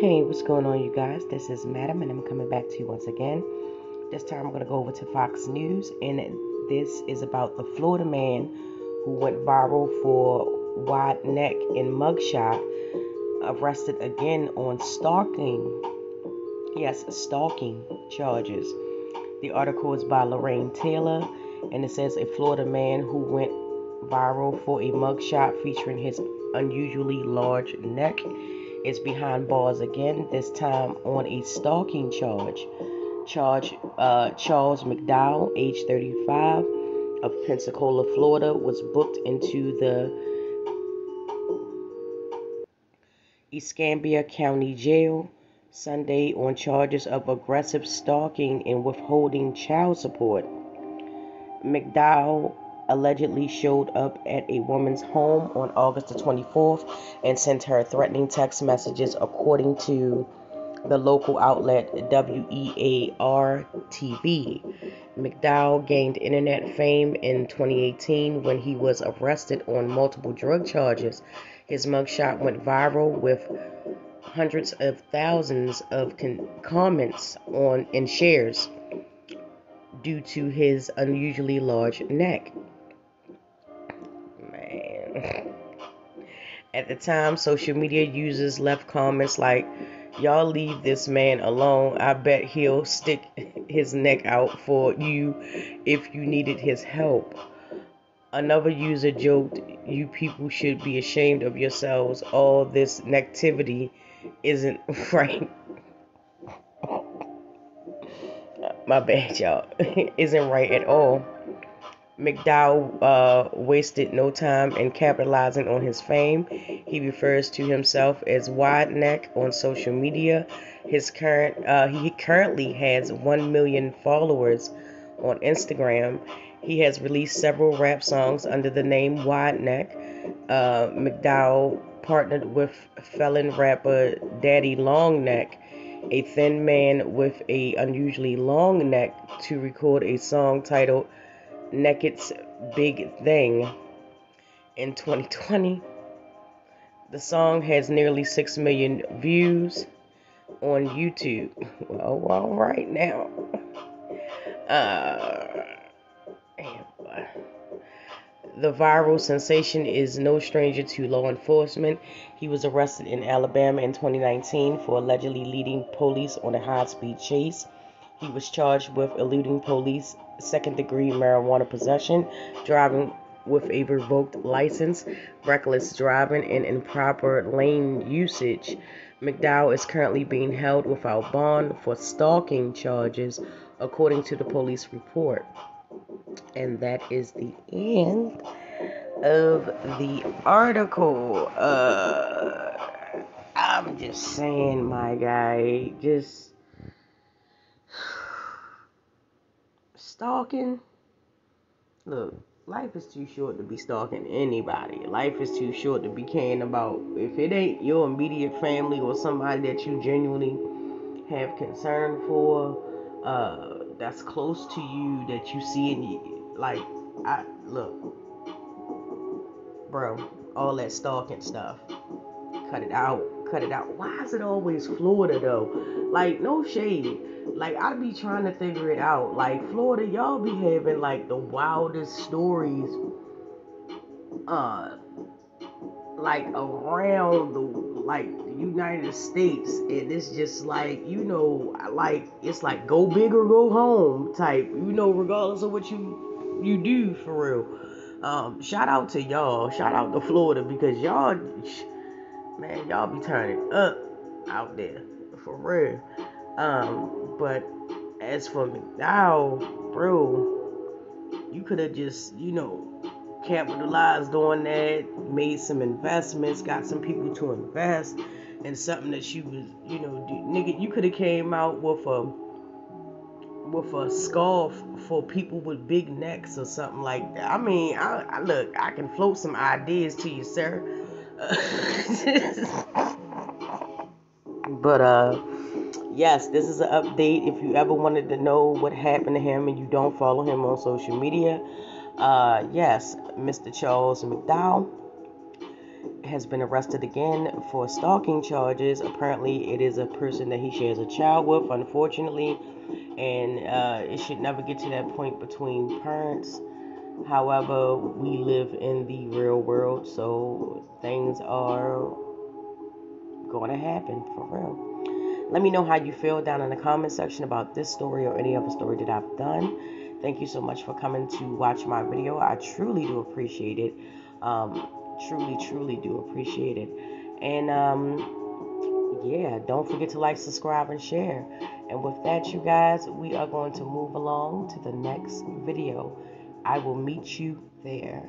Hey, what's going on, you guys? This is Madam, and I'm coming back to you once again. This time, I'm going to go over to Fox News, and this is about the Florida man who went viral for wide neck and mugshot, arrested again on stalking. Yes, stalking charges. The article is by Lorraine Taylor, and it says a Florida man who went viral for a mugshot featuring his unusually large neck is behind bars again, this time on a stalking charge. Charge uh, Charles McDowell, age 35, of Pensacola, Florida, was booked into the Escambia County Jail Sunday on charges of aggressive stalking and withholding child support. McDowell allegedly showed up at a woman's home on August the 24th and sent her threatening text messages, according to the local outlet WEAR TV. McDowell gained internet fame in 2018 when he was arrested on multiple drug charges. His mugshot went viral with hundreds of thousands of con- comments on and shares due to his unusually large neck. At the time, social media users left comments like, Y'all leave this man alone. I bet he'll stick his neck out for you if you needed his help. Another user joked, You people should be ashamed of yourselves. All this negativity isn't right. My bad, y'all. isn't right at all. McDowell uh, wasted no time in capitalizing on his fame. He refers to himself as Wide Neck on social media. His current uh, he currently has one million followers on Instagram. He has released several rap songs under the name Wide Neck. Uh, McDowell partnered with felon rapper Daddy Long Neck, a thin man with a unusually long neck, to record a song titled Necked's Big Thing in 2020. The song has nearly 6 million views on YouTube. Well, all right now. Uh, the viral sensation is no stranger to law enforcement. He was arrested in Alabama in 2019 for allegedly leading police on a high speed chase. He was charged with eluding police, second degree marijuana possession, driving with a revoked license, reckless driving, and improper lane usage. McDowell is currently being held without bond for stalking charges, according to the police report. And that is the end of the article. Uh, I'm just saying, my guy, just stalking. Look, life is too short to be stalking anybody. Life is too short to be caring about. If it ain't your immediate family or somebody that you genuinely have concern for, uh, that's close to you, that you see in like, I look, bro, all that stalking stuff, cut it out, cut it out. Why is it always Florida though? Like, no shade like I be trying to figure it out. Like Florida, y'all be having like the wildest stories uh like around the like United States and it's just like you know like it's like go big or go home type you know regardless of what you you do for real um shout out to y'all shout out to Florida because y'all man y'all be turning up out there for real um, but as for McDowell, bro, you could have just, you know, capitalized on that, made some investments, got some people to invest in something that you was, you know, nigga, you could have came out with a with a scarf for people with big necks or something like that. I mean, I, I look, I can float some ideas to you, sir. but uh yes, this is an update. If you ever wanted to know what happened to him and you don't follow him on social media, uh, yes, Mr. Charles McDowell has been arrested again for stalking charges. Apparently, it is a person that he shares a child with, unfortunately, and uh, it should never get to that point between parents. However, we live in the real world, so things are going to happen for real. Let me know how you feel down in the comment section about this story or any other story that I've done. Thank you so much for coming to watch my video. I truly do appreciate it. Um, truly, truly do appreciate it. And um, yeah, don't forget to like, subscribe, and share. And with that, you guys, we are going to move along to the next video. I will meet you there.